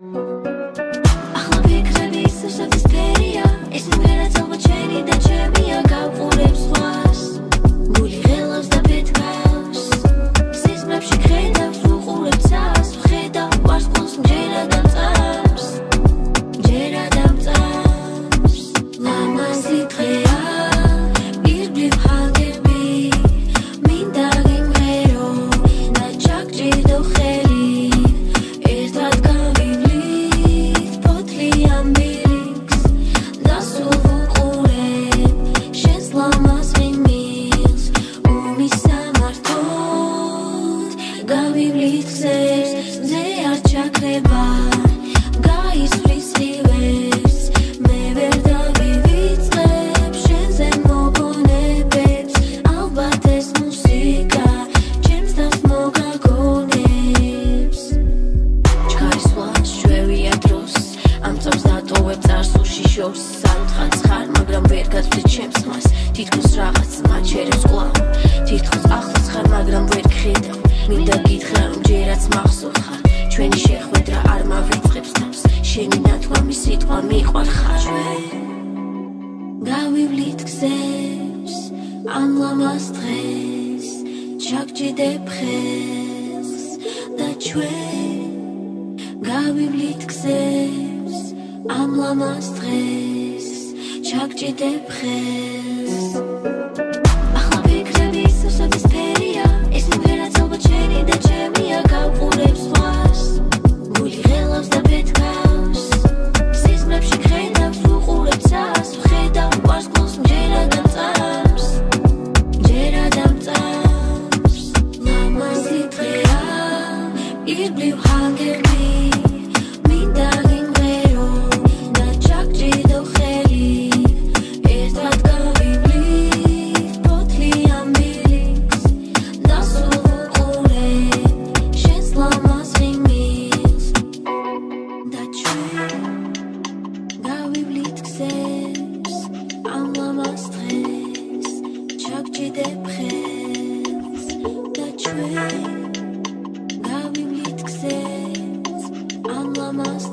ახლა ფიქრები სუსტის ფერია შორს სამთხანს ხარ მაგრამ ვერ გაწვდით ჩემს ხმას თითქოს რაღაც მაჩერებს კვლავ. თითქოს ახლოს ხარ მაგრამ ვერ გხედავ მინდა გითხრა რომ ჯერაც მახსოვ ხარ. ჩვენი შეხვედრა არ მავიწყებს თავს. შენი ნათქვამი სიტყვა მიყვარხარ. ჩვენ გავივლით გზებს ამ ლამაზ დღეს ჩაგჭიდებ ხელს და ჩვენ გავივლით გზებს ამ ლამაზ დღეს ჩაგჭიდებ ხელს ახლა ფიქრები სუსტის ფერია ეს იმერაც ალბათ შენი და ჩემია გავყურებს ზღვას. გული ღელავს და პეთქავს სიზმრებში ხედავს უყურებ ცას ხედავ ვარსკვლავს მჯერა და წამს მჯერა და წამს. ლამაზი დღეა ირგვლივ ჰაგები ჩაგჭიდებ ხელს და ჩვენ გავივლით გზებს ამ ლამაზ